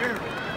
Germany.